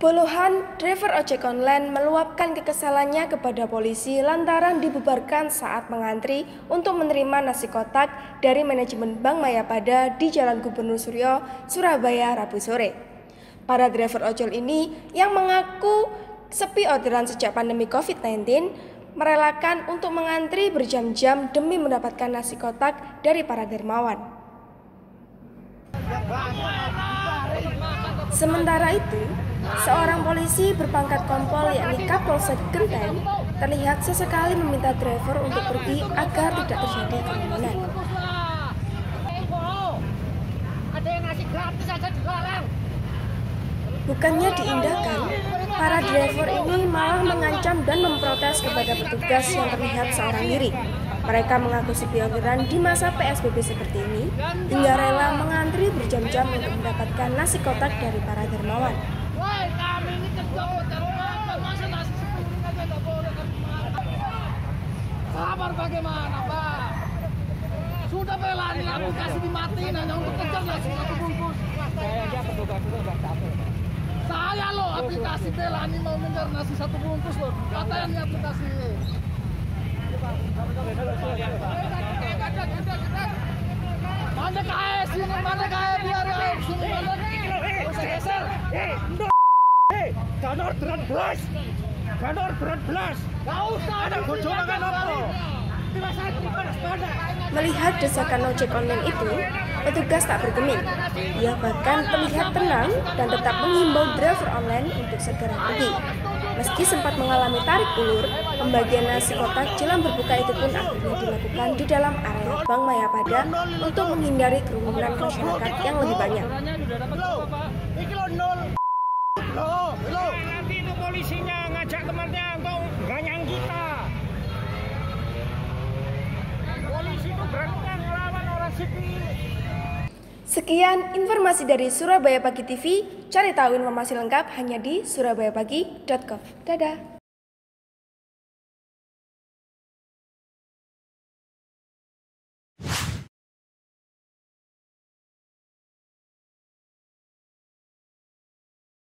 Puluhan driver ojek online meluapkan kekesalannya kepada polisi lantaran dibubarkan saat mengantri untuk menerima nasi kotak dari manajemen Bank Mayapada di Jalan Gubernur Suryo, Surabaya, Rabu sore. Para driver ojol ini yang mengaku sepi orderan sejak pandemi COVID-19 merelakan untuk mengantri berjam-jam demi mendapatkan nasi kotak dari para dermawan. Sementara itu, Seorang polisi berpangkat kompol yakni Kapolsek Genteng terlihat sesekali meminta driver untuk pergi agar tidak terjadi kerumunan. Bukannya diindahkan, para driver ini malah mengancam dan memprotes kepada petugas yang terlihat seorang diri. Mereka mengaku sepi orderan di masa PSBB seperti ini, hingga rela mengantri berjam-jam untuk mendapatkan nasi kotak dari para dermawan. Sabar bagaimana Pak? Sudah belani aplikasi dimatiin hanya untuk kejar nasi satu bungkus. Saya aja petugas itu loh aplikasi belani mau mengejar nasi satu bungkus loh. Katanya aplikasi. Mana KS sini, mana KS biar ya sini mana. Usah geser. Hei, jangan orderan belas. Jangan orderan belas. Gak usah. Ada bojo makan apa? Melihat desakan ojek online itu, petugas tak bergeming. Ia bahkan terlihat tenang dan tetap menghimbau driver online untuk segera pergi. Meski sempat mengalami tarik ulur, pembagian nasi kotak jelang berbuka itu pun akhirnya dilakukan di dalam area Bank Mayapada untuk menghindari kerumunan masyarakat yang lebih banyak. Sekian informasi dari Surabaya Pagi TV. Cari tahu informasi lengkap hanya di surabayapagi.com. Dadah.